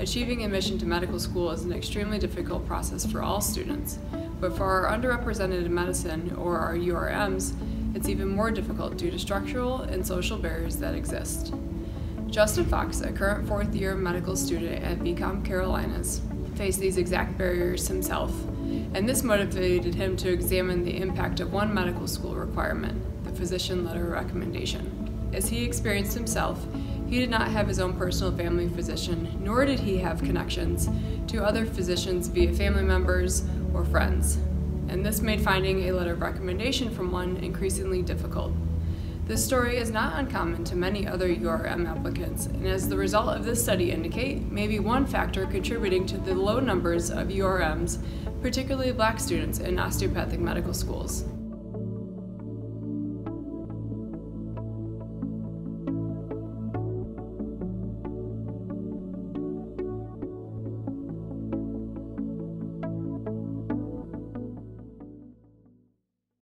Achieving admission to medical school is an extremely difficult process for all students, but for our underrepresented in medicine, or our URMs, it's even more difficult due to structural and social barriers that exist. Justin Fox, a current fourth year medical student at VCOM Carolinas, faced these exact barriers himself, and this motivated him to examine the impact of one medical school requirement, the physician letter recommendation. As he experienced himself, he did not have his own personal family physician, nor did he have connections to other physicians via family members or friends, and this made finding a letter of recommendation from one increasingly difficult. This story is not uncommon to many other URM applicants, and as the result of this study indicate, may be one factor contributing to the low numbers of URMs, particularly black students in osteopathic medical schools.